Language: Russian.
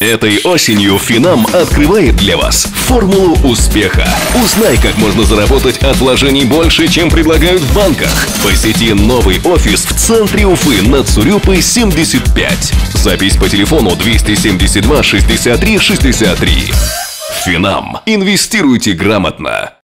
Этой осенью Финам открывает для вас формулу успеха. Узнай, как можно заработать от вложений больше, чем предлагают в банках. Посети новый офис в центре Уфы на Цурюпы 75. Запись по телефону 272 63 63. Финам. Инвестируйте грамотно.